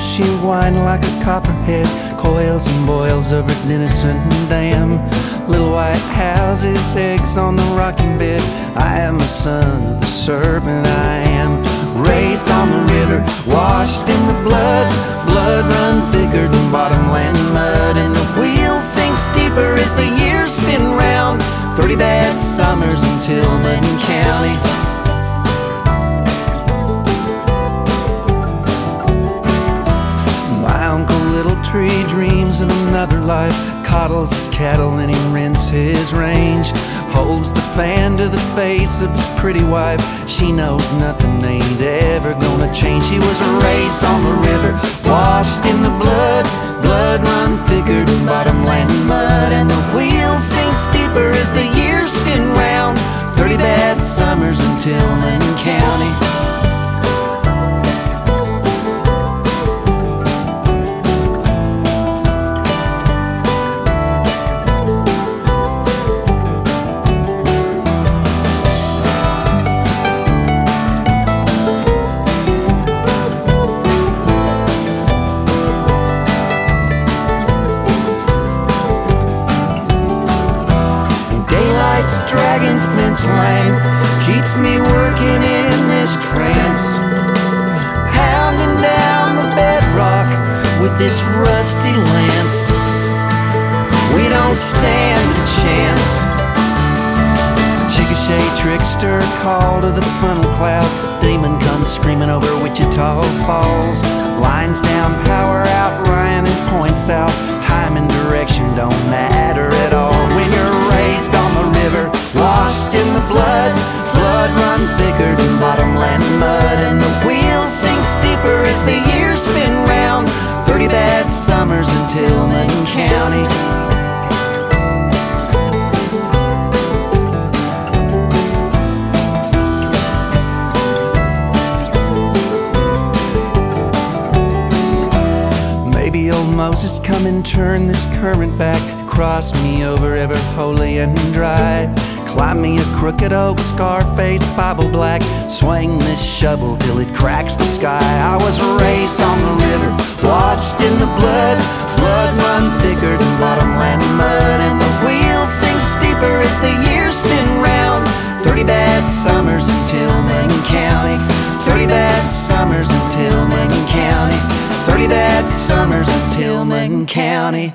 she whined like a copperhead. Coils and boils over Denison Dam. Little white houses, eggs on the rocking bed. I am a son of the serpent, I am. Raised on the river, washed in the blood. Blood run thicker than bottomland mud. And the wheels sink deeper as the years spin round. Thirty bad summers in Tillman County. Tree dreams of another life. Coddles his cattle and he rents his range. Holds the fan to the face of his pretty wife. She knows nothing ain't ever gonna change. She was raised on the river, washed in the blood. Blood runs thicker than bottomland mud. And the wheels sink steeper as the years spin round. Thirty bad summers in Tillman County dragging fence line keeps me working in this trance. Pounding down the bedrock with this rusty lance. We don't stand a chance. Chickasha trickster, call to the funnel cloud. Demon comes screaming over Wichita Falls. Lines down, power out, Ryan and points out. Bad summers in Tillman County. Maybe old Moses come and turn this current back Cross me over ever holy and dry. Climb me a crooked oak, scarface, Bible black. Swing this shovel till it cracks the sky. I was raised on the river, washed in the blood. Blood run thicker than bottomland mud. And the wheels sink steeper as the years spin round. Thirty bad summers in Tillman County. Thirty bad summers in Tillman County. Thirty bad summers in Tillman County.